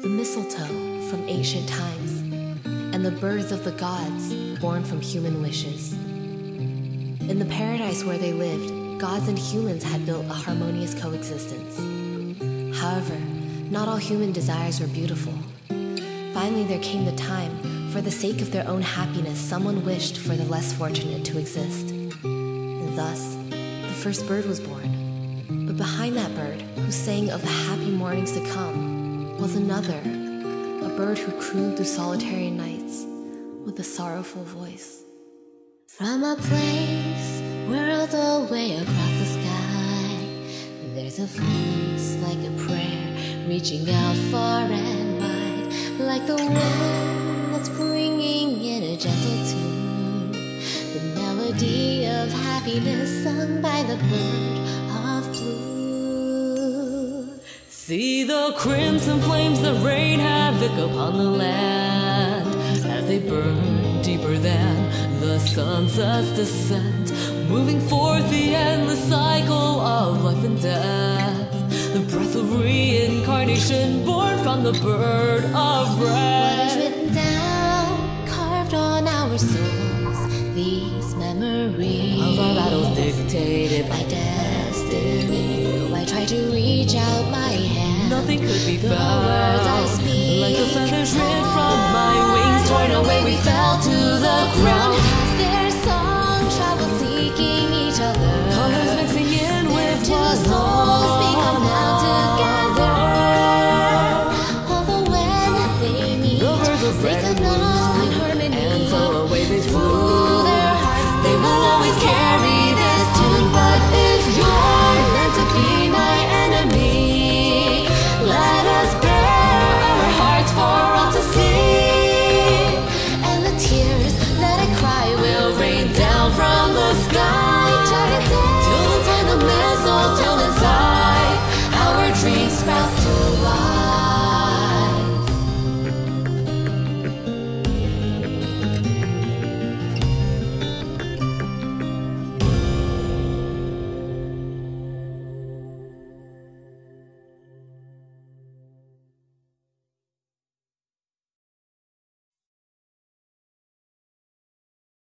the mistletoe from ancient times, and the birds of the gods born from human wishes. In the paradise where they lived, gods and humans had built a harmonious coexistence. However, not all human desires were beautiful. Finally, there came the time, for the sake of their own happiness, someone wished for the less fortunate to exist. And thus, the first bird was born. But behind that bird, who sang of the happy mornings to come, was another, a bird who crooned through solitary nights with a sorrowful voice. From a place worlds away across the sky, there's a voice like a prayer reaching out far and wide, like the wind that's bringing in a gentle tune, the melody of happiness sung by the bird See the crimson flames that rain havoc upon the land as they burn deeper than the sunset's descent, moving forth the endless cycle of life and death. The breath of reincarnation born from the bird of What is red. written down, carved on our souls, these memories Of our battles dictated by destiny. I try to reach out my nothing could be the found. Like the feathers ripped from my wings, torn away, we fell to the ground. As their song travels seeking each other. Colors mixing in with two souls become now together. Although when they meet, the birds of they